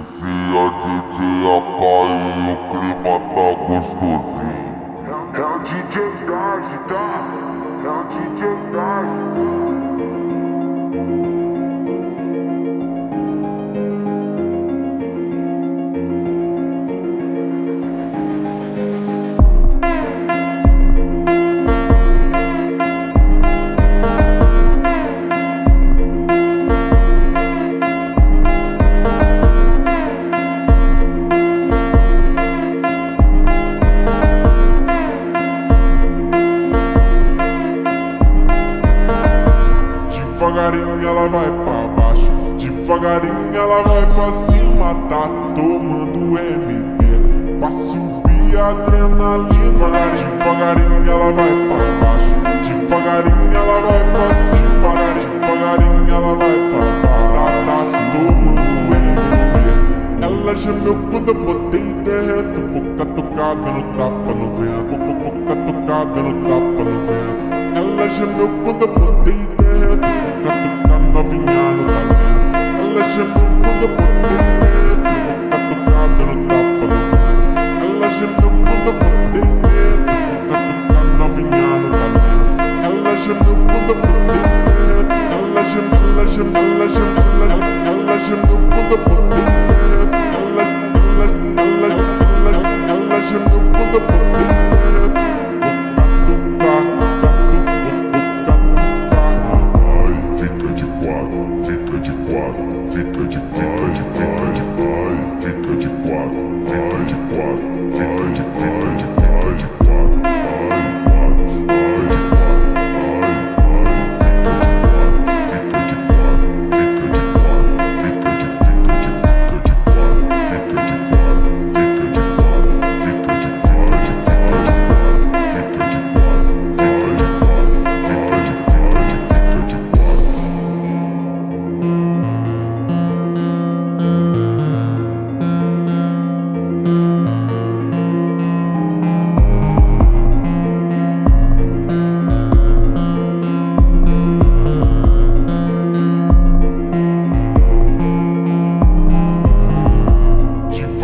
Inicia DJ Apai, o clima tá gostosinho. É o DJ Dodge, tá? Devagarinho ela vai pra baixo, devagarinho ela vai pra cima, tá tomando MD pra subir a adrenalina. Devagarinho ela vai pra baixo, devagarinho ela vai pra cima, devagarinho ela vai pra baixo, tá tomando MD. Ela gemeu quando eu botei derreto, vou catucar no tapa no vento, vou catucar no tapa no vento. Ela gemeu quando eu botei dedo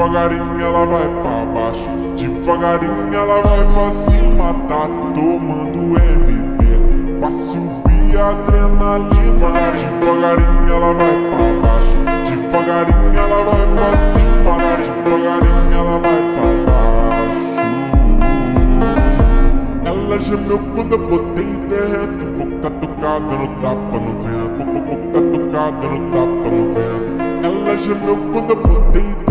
Devagarinho ela vai pra baixo, devagarinho ela vai pra cima, tá tomando MD pra subir a adrenalina. Devagarinho ela vai pra baixo, devagarinho ela vai pra cima, devagarinho ela vai pra baixo. Ela gemeu quando eu botei derreto, vou catucar no tapa no vento, vou catucar no tapa no vento. Ela gemeu quando eu botei